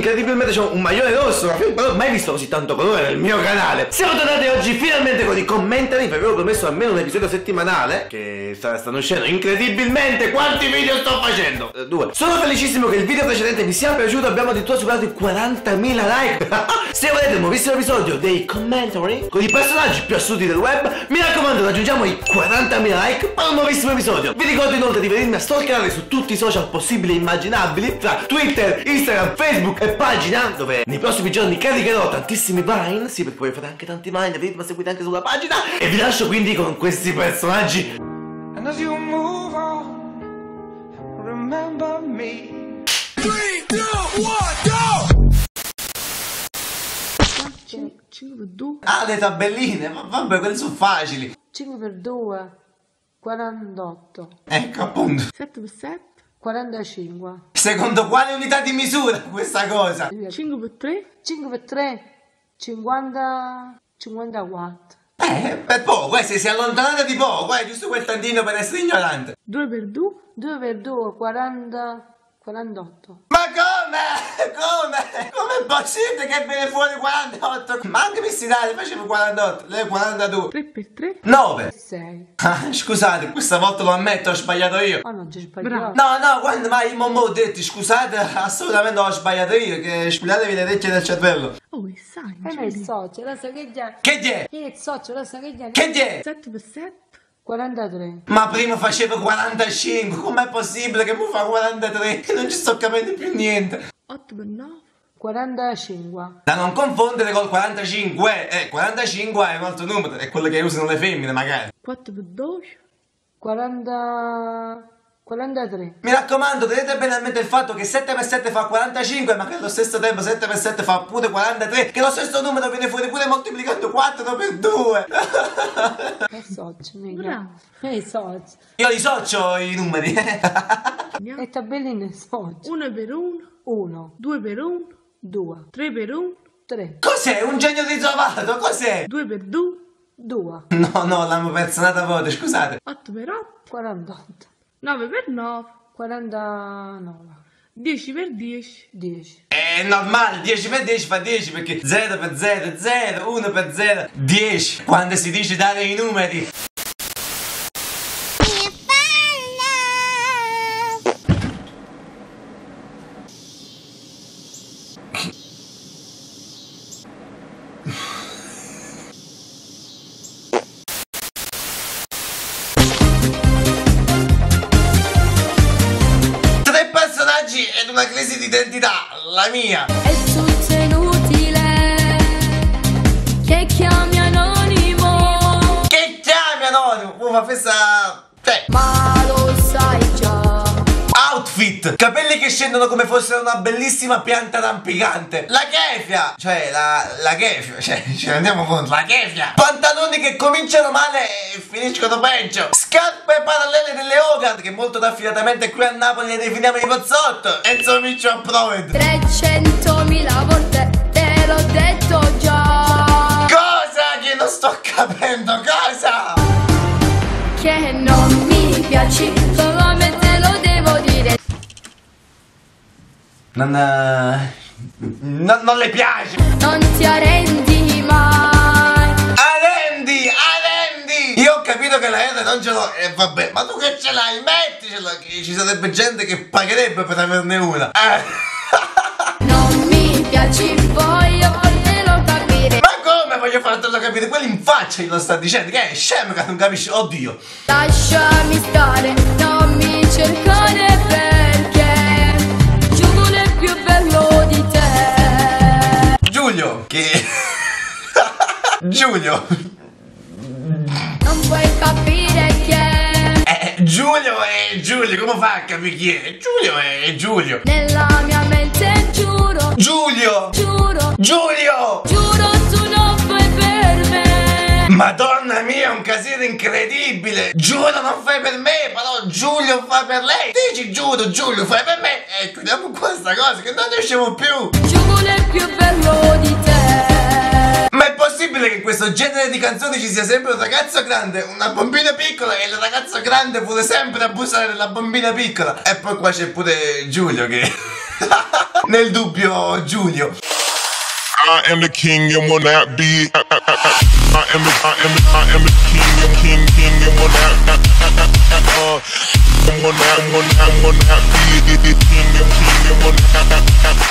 incredibilmente c'è un maglione rosso, ma non ho mai visto così tanto colore nel mio canale. Siamo tornati oggi finalmente con i commentari, vi avevo promesso almeno un episodio settimanale, che sta, stanno uscendo incredibilmente quanti video sto facendo. Eh, due. Sono felicissimo che il video precedente vi sia piaciuto, abbiamo addirittura superato i 40.000 like. Se volete un nuovissimo episodio dei commentary con i personaggi più assurdi del web, mi raccomando raggiungiamo i 40.000 like per un nuovissimo episodio. Vi ricordo inoltre di venirmi a stalkerare su tutti i social possibili e immaginabili, tra Twitter, Instagram, Facebook e pagina, dove nei prossimi giorni caricherò tantissimi Vine, sì perché voglio fare anche tanti Vine, vedete ma seguite anche sulla pagina, e vi lascio quindi con questi personaggi. And as you move on, remember me. 3, 2, 1, go! Ah, le tabelline, ma vabbè, quelle sono facili. 5 per 2 48 Ecco appunto. 7 per 7 45 Secondo quale unità di misura questa cosa? 5 per 3 5 per 3 50 54 Eh, per poco, eh, se si è allontanata di poco, eh, giusto quel tantino per essere ignorante. 2 per 2 2 per 2 40 48 Ma come? Come? Possibile che viene fuori 48? Ma anche Missi Dali faceva 48, lei 42. 3 per 3 9. 6 Ah, scusate, questa volta lo ammetto, ho sbagliato io. Oh no, c'è sbagliato No, no, quando mai mamma ho detto, scusate, assolutamente ho sbagliato io, che spilatevi le orecchie del cervello. Oh, e sai E non il socio, la sa che già Che è? Il socio, la sa che già Che è? 7 per 7 43 Ma prima faceva 45, com'è possibile che mi fa 43? Che non ci sto capendo più niente. 8 per 9 45 Da non confondere col 45, eh, 45 è un altro numero, è quello che usano le femmine magari. 4 per 12 40 43 Mi raccomando, tenete bene a mente il fatto che 7 per 7 fa 45, ma che allo stesso tempo 7 per 7 fa pure 43, che lo stesso numero viene fuori pure moltiplicando 4 per 2. È il socio, mica il socio. Io li socio i numeri. E tabelline socio. 1 per 1, 1 2 per 1, 2 3 per 1, 3 Cos'è? Un genio ritrovato? Cos'è? 2 per 2, 2 No, no, l'hanno personata voce, scusate. 8 per 8, 48 9 per 9, 49 10 per 10, 10 È normale, 10 per 10 fa 10 perché 0 per 0 è 0, 1 per 0 10. Quando si dice dare i numeri. Tre personaggi ed una crisi di identità, la mia. È tutto inutile che chiami anonimo, Che chiami anonimo? Uh, ma questa... Cioè, ma lo sai. Outfit Capelli che scendono come fossero una bellissima pianta rampicante. La chefia! Cioè, la, la chefia. Cioè, ci rendiamo conto. La chefia! Pantaloni che cominciano male e finiscono peggio. Scarpe parallele delle Hogarth Che molto raffinatamente qui a Napoli le definiamo i pozzotto. Enzo Miccio Approved 300.000 volte te l'ho detto già. Cosa che non sto capendo? Cosa? Che non mi piaci, Non... eh, non, non le piace Non ti arrendi mai. Arendi, Arendi! Io ho capito che la R non ce l'ho e vabbè, ma tu che ce l'hai? Metticela che ci sarebbe gente che pagherebbe per averne una. Eh. Non mi piaci, voglio capire. Ma come voglio fartelo capire? Quello in faccia glielo sta dicendo che è scemo che non capisce. Oddio. Lasciami stare, non mi cercare perché che... Giulio. Non puoi capire che Eh, Giulio è Giulio, come fa a capire chi è? Giulio è Giulio. nella mia mente giuro, Giulio! giuro, Giulio! giuro tu non fai per me. Madonna mia, un casino incredibile! Giuro non fai per me, però Giulio fa per lei! Dici giuro, Giulio fai per me! E chiudiamo qua sta cosa che non ne usciamo più! Giuliano questo genere di canzoni ci sia sempre un ragazzo grande, una bambina piccola e il ragazzo grande vuole sempre abusare della bambina piccola? E poi qua c'è pure Giulio che... Nel dubbio, Giulio. I am the king and will not be. I, am the I am the I am the king and king king and will not. Uh, will not will not will not be the king and king and will not.